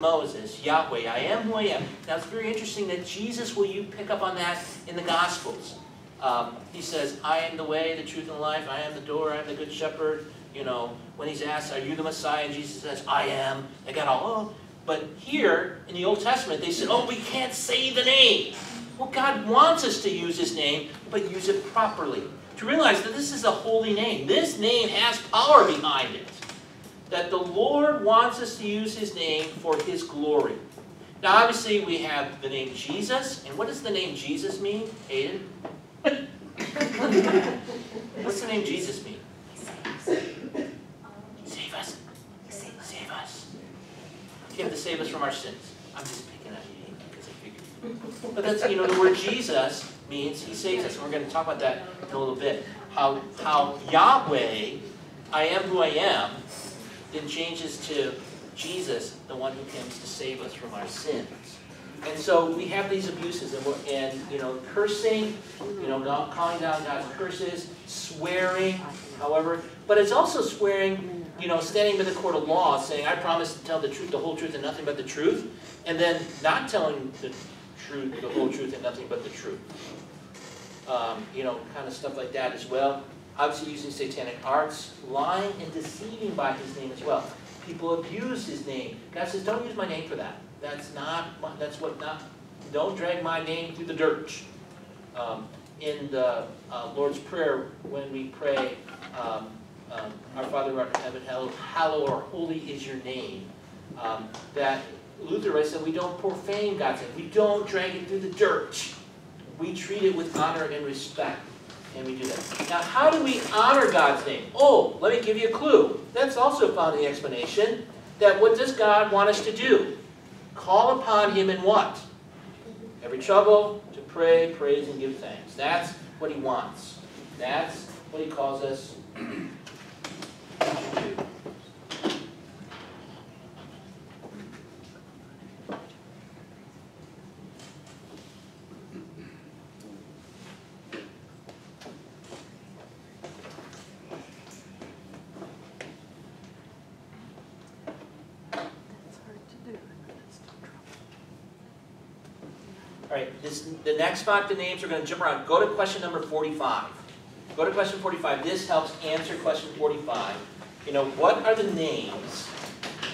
Moses, Yahweh, I am who I am. Now it's very interesting that Jesus, will you pick up on that in the Gospels? Um, he says, I am the way, the truth, and the life. I am the door. I am the good shepherd. You know, when he's asked, Are you the Messiah? Jesus says, I am. They got all, oh. But here in the Old Testament, they said, Oh, we can't say the name. Well, God wants us to use his name, but use it properly. To realize that this is a holy name. This name has power behind it that the Lord wants us to use his name for his glory. Now, obviously, we have the name Jesus. And what does the name Jesus mean, Aiden? What's the name Jesus mean? Save us. Save us. You have to save us from our sins. I'm just picking at you because I figured. But that's, you know, the word Jesus means he saves us. And we're going to talk about that in a little bit. How, how Yahweh, I am who I am, then changes to Jesus, the one who comes to save us from our sins. And so we have these abuses, and, and you know, cursing, you know, calling down God's curses, swearing, however, but it's also swearing, you know, standing by the court of law, saying, I promise to tell the truth, the whole truth, and nothing but the truth, and then not telling the truth, the whole truth, and nothing but the truth. Um, you know, kind of stuff like that as well obviously using satanic arts, lying and deceiving by his name as well. People abuse his name. God says, don't use my name for that. That's not, that's what not, don't drag my name through the dirt. Um, in the uh, Lord's Prayer, when we pray, um, um, Our Father who art in heaven, hallowed, hallowed or holy is your name. Um, that Luther writes that we don't profane God's name. We don't drag it through the dirt. We treat it with honor and respect. And we do that. Now, how do we honor God's name? Oh, let me give you a clue. That's also found in the explanation. That what does God want us to do? Call upon Him in what? Every trouble, to pray, praise, and give thanks. That's what He wants. That's what He calls us do. This, the next five the names are going to jump around. Go to question number 45. Go to question 45. This helps answer question 45. You know, what are the names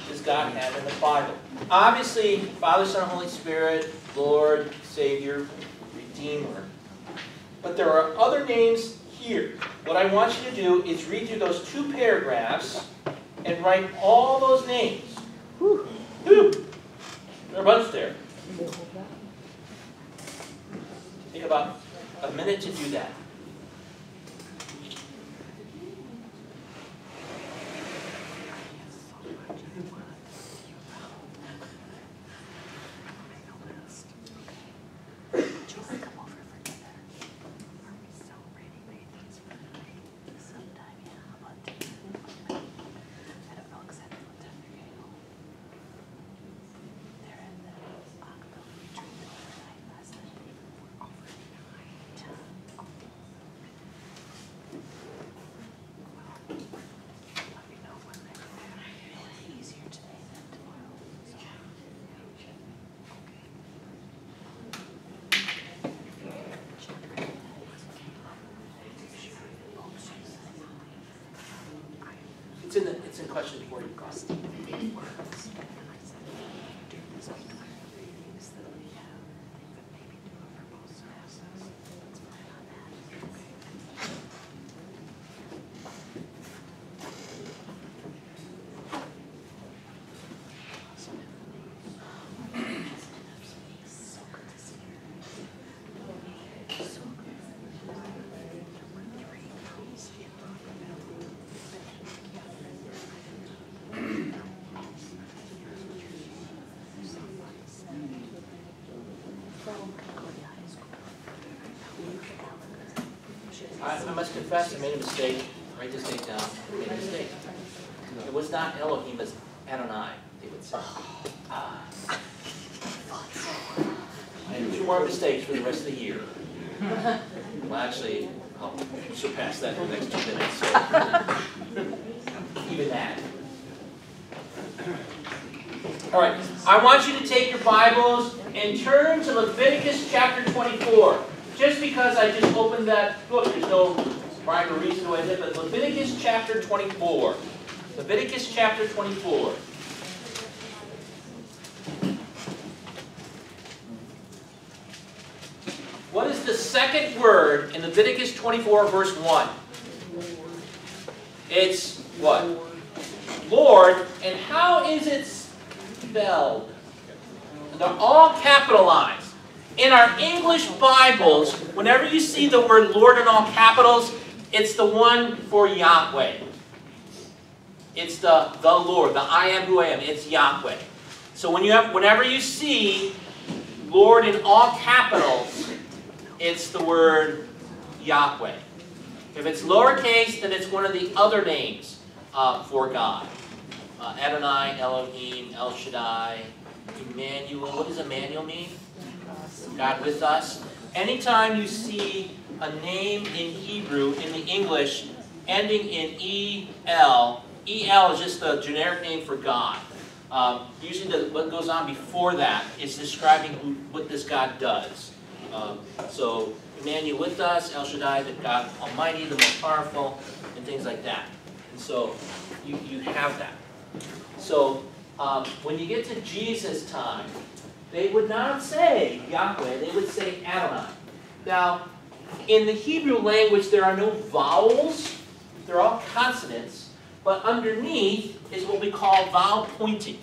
does God have in the Bible? Obviously, Father, Son, Holy Spirit, Lord, Savior, Redeemer. But there are other names here. What I want you to do is read through those two paragraphs and write all those names. Whew. Whew. There are a bunch there. Take about a minute to do that. It's in, the, it's in question 40. I, I must confess, I made a mistake. Write this date down. I made a mistake. It was not Elohim, it Adonai, they would say. Ah. I have two more mistakes for the rest of the year. Well, actually, I'll surpass that in the next two minutes, so even that. All right, I want you to take your Bibles and turn to Leviticus chapter 24. Just because I just opened that book, there's no rhyme or reason why I did, but Leviticus chapter 24. Leviticus chapter 24. What is the second word in Leviticus 24, verse 1? It's what? Lord. And how is it spelled? They're all capitalized. In our English Bibles, whenever you see the word Lord in all capitals, it's the one for Yahweh. It's the, the Lord, the I am who I am. It's Yahweh. So when you have, whenever you see Lord in all capitals, it's the word Yahweh. If it's lowercase, then it's one of the other names uh, for God. Uh, Adonai, Elohim, El Shaddai, Emmanuel. What does Emmanuel mean? God with us. Anytime you see a name in Hebrew, in the English, ending in EL, EL is just the generic name for God. Um, usually the, what goes on before that is describing who, what this God does. Um, so, Emmanuel with us, El Shaddai, the God Almighty, the most powerful, and things like that. And so, you, you have that. So, um, when you get to Jesus' time, they would not say Yahweh, they would say Adonai. Now, in the Hebrew language, there are no vowels, they're all consonants, but underneath is what we call vowel pointing.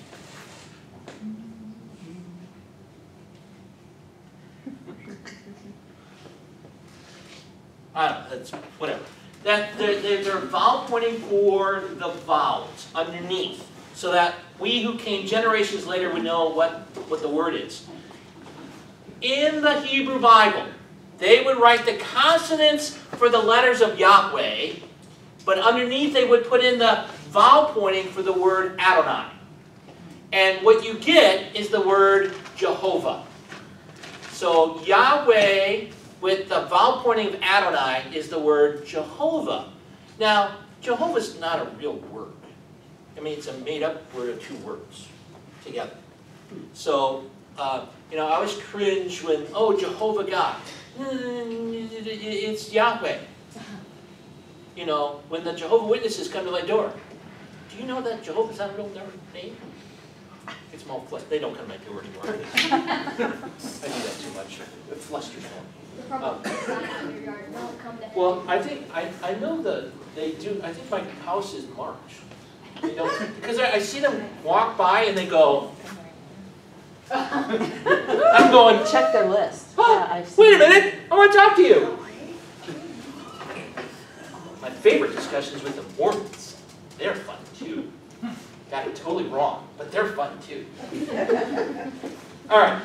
I don't know, that's whatever. That they're, they're, they're vowel pointing for the vowels underneath, so that we who came generations later would know what, what the word is. In the Hebrew Bible, they would write the consonants for the letters of Yahweh, but underneath they would put in the vowel pointing for the word Adonai. And what you get is the word Jehovah. So Yahweh with the vowel pointing of Adonai is the word Jehovah. Now, Jehovah is not a real word. I mean, it's a made-up word of two words together. So, uh, you know, I always cringe when, oh, Jehovah God. It's Yahweh. You know, when the Jehovah Witnesses come to my door, do you know that Jehovah's not a real name? It's more flesh. They don't come to my door anymore. I do that too much. It flusters me. From in your yard, don't come to Well, I think, I, I know that they do, I think my house is marked. Because I, I see them walk by and they go, I'm going, Check their list. Oh, Yeah, wait a minute, I want to talk to you. My favorite discussion is with the Mormons. They're fun too. Got it totally wrong, but they're fun too. All right.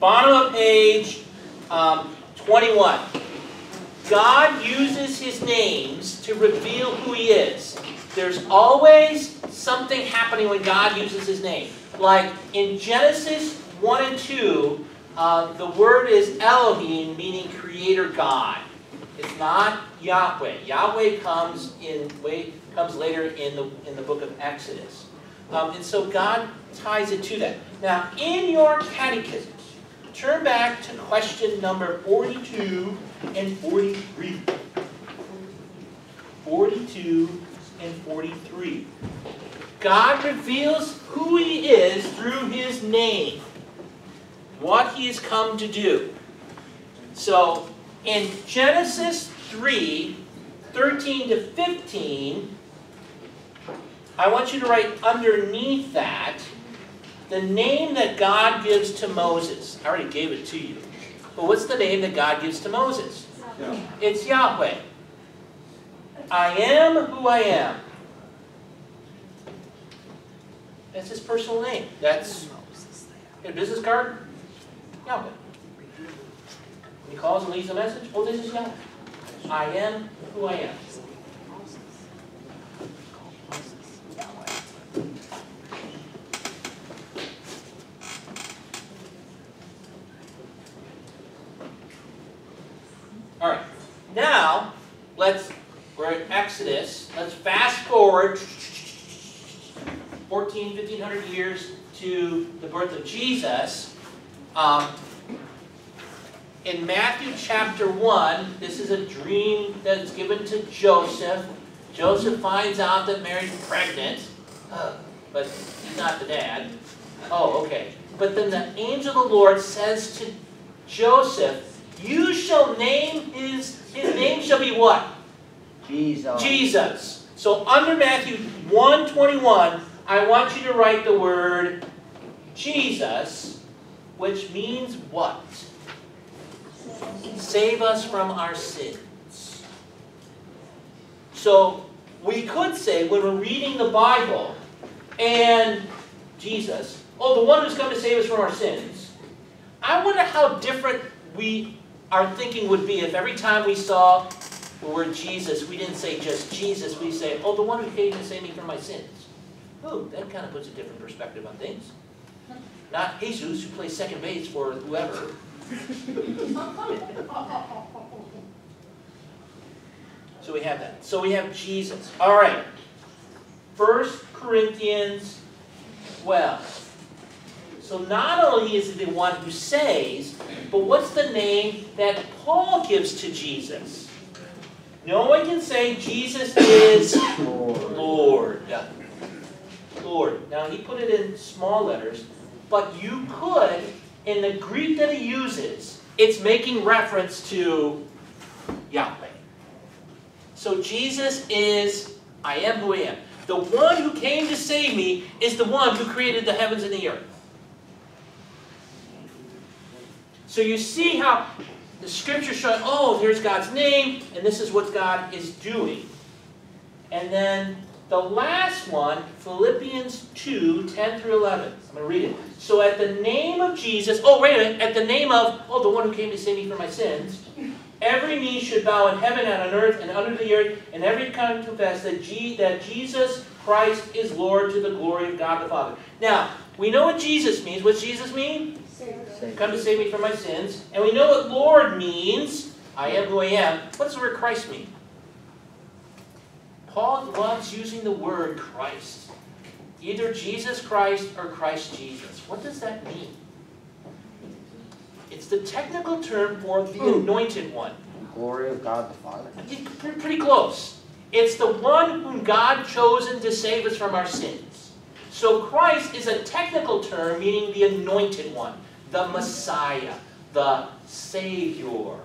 Bottom of page um, 21. God uses his names to reveal who he is. There's always something happening when God uses his name. Like in Genesis 1 and 2, uh, the word is Elohim, meaning creator God. It's not Yahweh. Yahweh comes in wait, comes later in the in the book of Exodus. Um, and so God ties it to that. Now, in your catechisms, turn back to question number 42 and 43. 42 and 43. God reveals who He is through His name, what He has come to do. So, in Genesis 3 13 to 15, I want you to write underneath that the name that God gives to Moses. I already gave it to you. But what's the name that God gives to Moses? It's Yahweh. I am who I am. That's his personal name. That's a business card. Yahweh. When he calls and leaves a message, oh, this is Yahweh. I am who I am. All right. Now, let's, we're at Exodus. Let's fast forward 14, 1500 years to the birth of Jesus, um, in Matthew chapter 1, this is a dream that's given to Joseph. Joseph finds out that Mary's pregnant, uh, but he's not the dad. Oh, okay. But then the angel of the Lord says to Joseph, You shall name his, his name shall be what? Jesus. Jesus. So under Matthew 121, I want you to write the word Jesus, which means what? Save us from our sins. So we could say when we're reading the Bible and Jesus, oh, the one who's come to save us from our sins. I wonder how different we our thinking would be if every time we saw the word Jesus, we didn't say just Jesus, we say, oh, the one who came to save me from my sins. Oh, that kind of puts a different perspective on things. Not Jesus, who plays second base for whoever. So we have that. So we have Jesus. All right. First Corinthians 12. So not only is he the one who saves, but what's the name that Paul gives to Jesus? No one can say Jesus is Lord. Lord. Now he put it in small letters, but you could, in the Greek that he uses, it's making reference to Yahweh. So Jesus is, I am who I am. The one who came to save me is the one who created the heavens and the earth. So you see how the scripture shows, oh, here's God's name, and this is what God is doing. And then the last one, Philippians 2, 10 through 11. I'm going to read it. So at the name of Jesus, oh, wait a minute, at the name of, oh, the one who came to save me from my sins, every knee should bow in heaven and on earth and under the earth, and every tongue confess that, G, that Jesus Christ is Lord to the glory of God the Father. Now, we know what Jesus means. What's Jesus mean? Come to save me from my sins. And we know what Lord means. I am who I am. What does the word Christ mean? Paul loves using the word Christ. Either Jesus Christ or Christ Jesus. What does that mean? It's the technical term for the hmm. anointed one. Glory of God the Father. Pretty close. It's the one whom God chosen to save us from our sins. So Christ is a technical term meaning the anointed one, the Messiah, the Savior.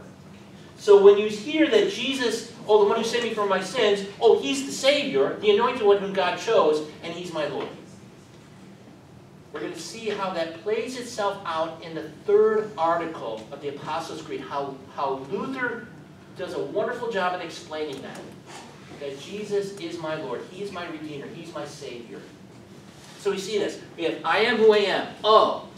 So when you hear that Jesus, oh, the one who saved me from my sins, oh, he's the Savior, the anointed one whom God chose, and he's my Lord. We're going to see how that plays itself out in the third article of the Apostles' Creed, how, how Luther does a wonderful job in explaining that. That Jesus is my Lord, He's my Redeemer, He's my Savior. So we see this. We have, I am who I am. Oh,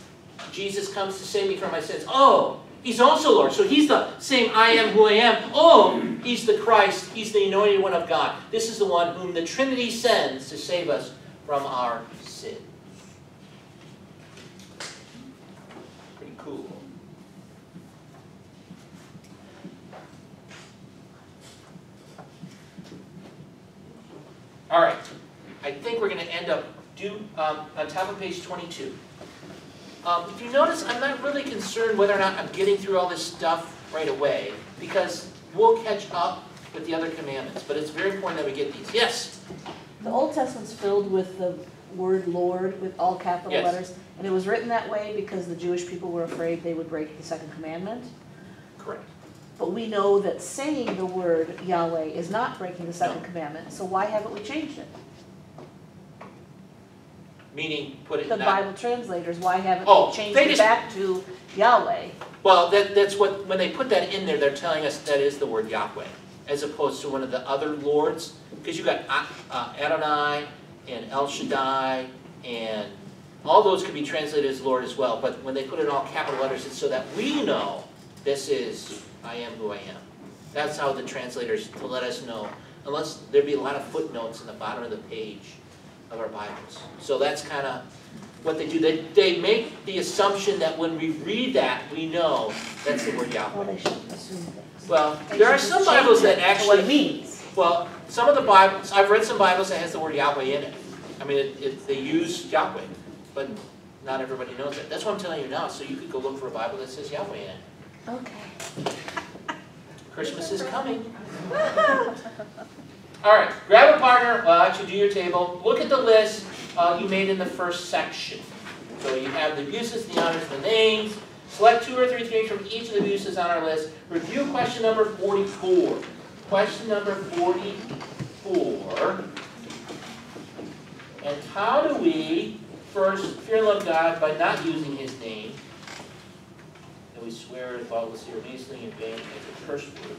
Jesus comes to save me from my sins. Oh, He's also Lord. So He's the same I am who I am. Oh, He's the Christ. He's the anointed one of God. This is the one whom the Trinity sends to save us from our sin. Pretty cool. All right, I think we're going to end up do um, on top of page 22. Um, if you notice, I'm not really concerned whether or not I'm getting through all this stuff right away, because we'll catch up with the other commandments. But it's very important that we get these. Yes. The Old Testament's filled with the word Lord with all capital Yes. letters. And it was written that way because the Jewish people were afraid they would break the second commandment. Correct. But we know that saying the word Yahweh is not breaking the second No. commandment, so why haven't we changed it? Meaning, put it in. The not. Bible translators, why haven't Oh, we changed they it just- back to Yahweh? Well, that, that's what, when they put that in there, they're telling us that is the word Yahweh, as opposed to one of the other lords. Because you got uh, uh, Adonai and El Shaddai, and all those could be translated as Lord as well. But when they put it in all capital letters, it's so that we know this is I am who I am. That's how the translators, to let us know, unless there'd be a lot of footnotes in the bottom of the page of our Bibles. So that's kind of what they do. They, they make the assumption that when we read that, we know that's the word Yahweh. they shouldn't assume things. Well, there are some Bibles that it actually, means. well, some of the Bibles, I've read some Bibles that has the word Yahweh in it. I mean, it, it, they use Yahweh, but Not everybody knows that. That's what I'm telling you now, so you could go look for a Bible that says Yahweh in it. Okay. Christmas is coming. All right, grab a partner, well, actually do your table. Look at the list uh, you made in the first section. So you have the abuses, the honors, the names. Select two or three things from each of the abuses on our list. Review question number 44. Question number 44. And how do we first fear and love God by not using His name? And we swear and thoughtlessly or measly in vain as a curse word.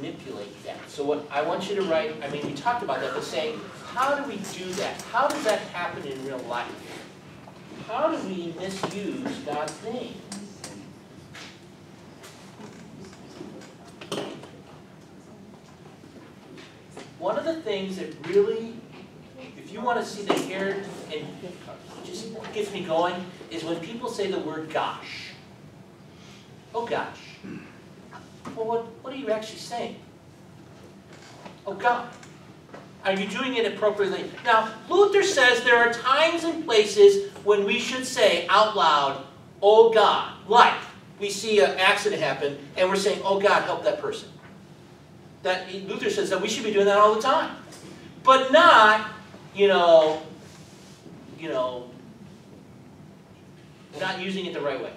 Manipulate that. So what I want you to write, I mean, we talked about that, but saying, how do we do that? How does that happen in real life? How do we misuse God's name? One of the things that really, if you want to see the hair and just gets me going, is when people say the word gosh. Oh gosh. Well, what, what are you actually saying? Oh God. Are you doing it appropriately? Now, Luther says there are times and places when we should say out loud, oh God. Like, we see an accident happen and we're saying, oh God, help that person. That Luther says that we should be doing that all the time. But not, you know, you know, not using it the right way.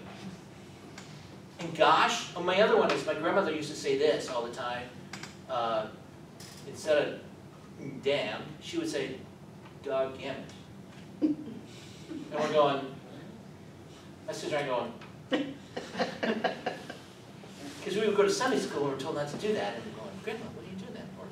And gosh, oh, my other one is my grandmother used to say this all the time. Uh, instead of damn, she would say, dog and we're going, my sister and I going, because we would go to Sunday school and we're told not to do that, and we're going, Grandma, what are you doing that for?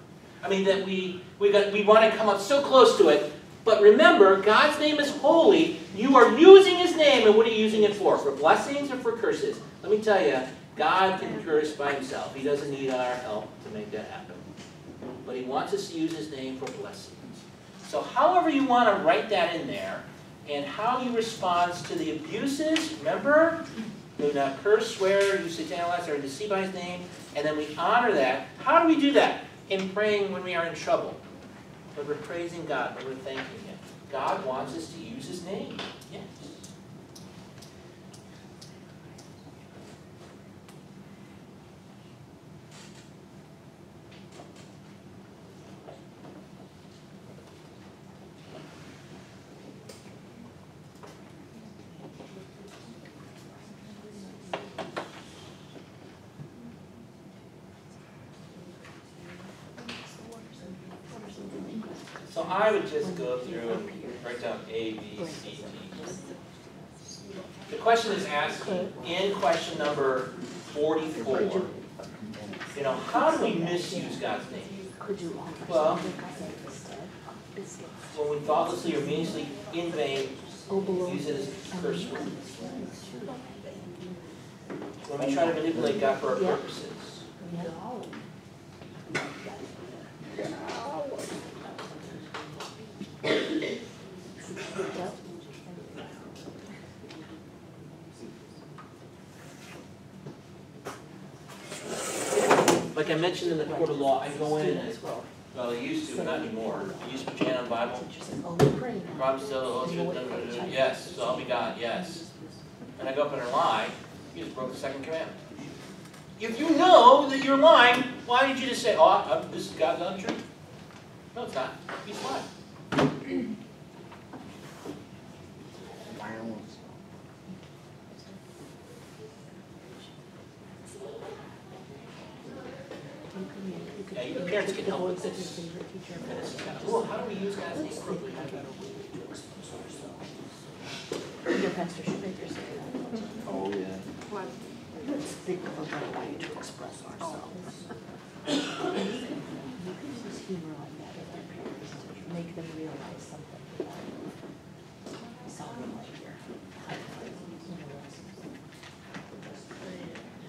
I mean, that we, we, got, we want to come up so close to it, but remember, God's name is holy. You are using His name, and what are you using it for? For blessings or for curses? Let me tell you, God can curse by Himself. He doesn't need our help to make that happen. But He wants us to use His name for blessings. So however you want to write that in there, and how He responds to the abuses, remember? Do not curse, swear, use satanic or deceive by His name, and then we honor that. How do we do that? In praying when we are in trouble. When we're praising God, when we're thanking Him. God wants us to use His name. Yes. So I would just go mm-hmm. through and write down A, B, C, D. The question is asking, in question number forty-four, you know, how do we misuse God's name? Could you offer Well- something instead? Biscuits. When we thoughtlessly or meanly in vain Oh, below. use it as curse words. When we try to manipulate God for our Yeah. purposes. Mentioned in the court of law, I go in and, well, I used to, not anymore. I used to your on Bible. Rob still, yes, so help me God, yes. And I go up and lie, you just broke the second commandment. If you know that you're lying, why did you just say, oh, this is God's untruth? No, it's not. He's lying. Yeah, your parents can help with The voice this. teacher. And this is kind of, well, how do we use God's name appropriately? Your pastor should make your say that. Oh, yeah. Let's think of a better way to express ourselves. Oh. You can use humor like that with your parents to make them realize something. Something like your high five.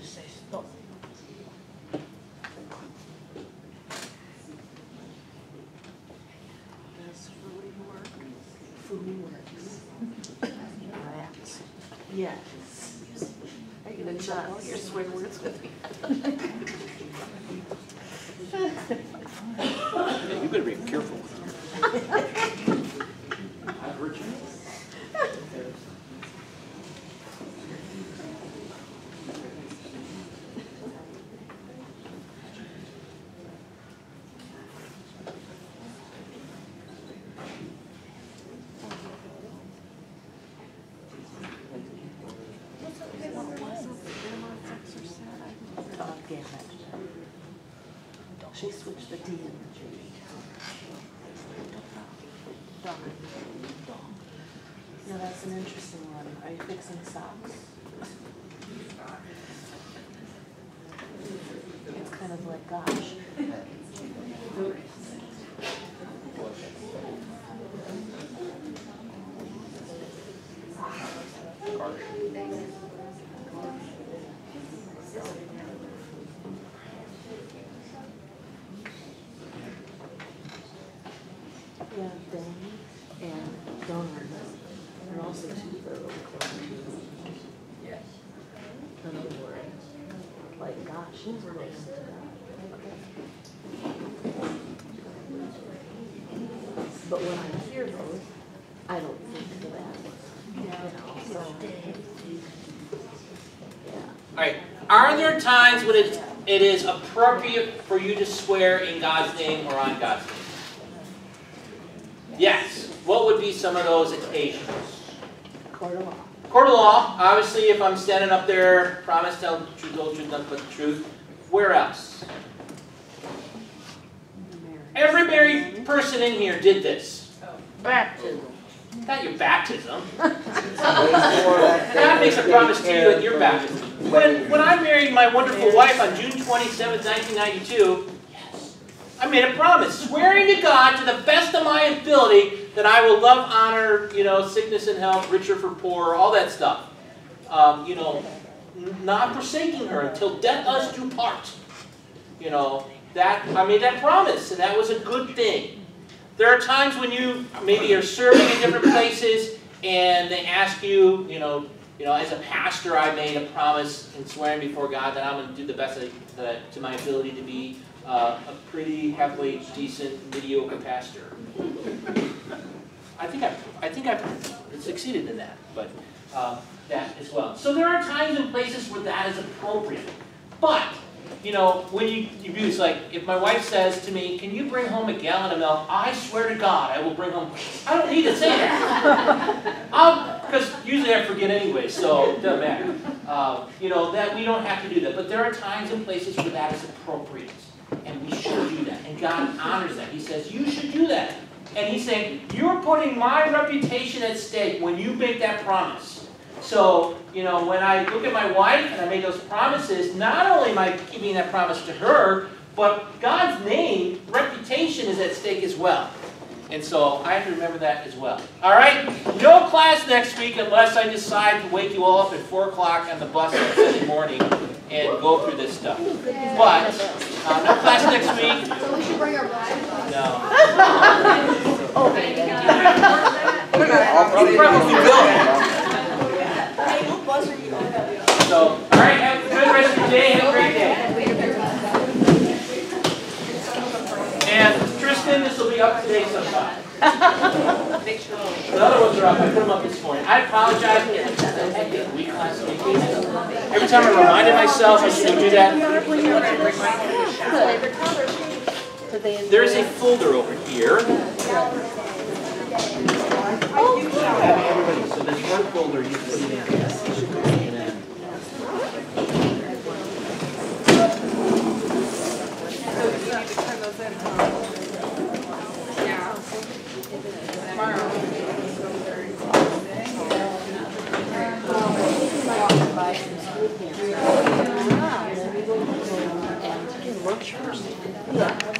Just say stop. Does food work? Food works. Rats. Yes. Are you gonna shut your swear words with me? Yeah, you better be careful. I've heard you. She switched the D and the G. Dawn. Now that's an interesting one. Are you fixing socks? It's kind of like, gosh. Yeah, Danny and Dawn are also two thoroughly close. Yes. In other words, like, gosh, she's close to that. But when I hear those, I don't think of that. You know, so. Alright, are there times when it, it is appropriate for you to swear in God's name or on God's name? Yes. What would be some of those occasions? Court of law. Court of law, obviously if I'm standing up there, promise, tell the truth, whole truth, nothing but the truth. Where else? Every married person in here did this. Baptism. Not your baptism. God God makes a promise to you at your baptism. When, when I married my wonderful wife on June 27, 1992, yes, I made a promise, swearing to God to the best of my ability that I will love, honor, you know, sickness and health, richer for poor, all that stuff. Um, you know, not forsaking her until death us do part. You know, that I made that promise, and that was a good thing. There are times when you maybe are serving in different places, and they ask you, you know, you know, as a pastor, I made a promise and swearing before God that I'm going to do the best to my ability to be uh, a pretty halfway decent, mediocre pastor. I think I, I think I succeeded in that, but uh, that as well. So there are times and places where that is appropriate. But, you know, when you, you use, like, if my wife says to me, can you bring home a gallon of milk? I swear to God, I will bring home, I don't need to say that. I'll, because usually I forget anyway, so it doesn't matter. Uh, you know, that, we don't have to do that. But there are times and places where that is appropriate. And we should do that. And God honors that. He says, you should do that. And he's saying, you're putting my reputation at stake when you make that promise. So, you know, when I look at my wife and I make those promises, not only am I keeping that promise to her, but God's name, reputation is at stake as well. And so I have to remember that as well. All right? No class next week unless I decide to wake you all up at 4 o'clock on the bus on Sunday morning and go through this stuff. But, uh, no class next week. So we should bring our Bibles. No. I'll You probably will. Hey, what bus are you on? So, all right, have a good rest of your day. Have a great day. And Tristan, this will be up today sometime. The other ones are up. I put them up this morning. I apologize. Every time I reminded myself I should do that, there is a folder over here. Everybody, so there's one folder you lunch first. Yeah.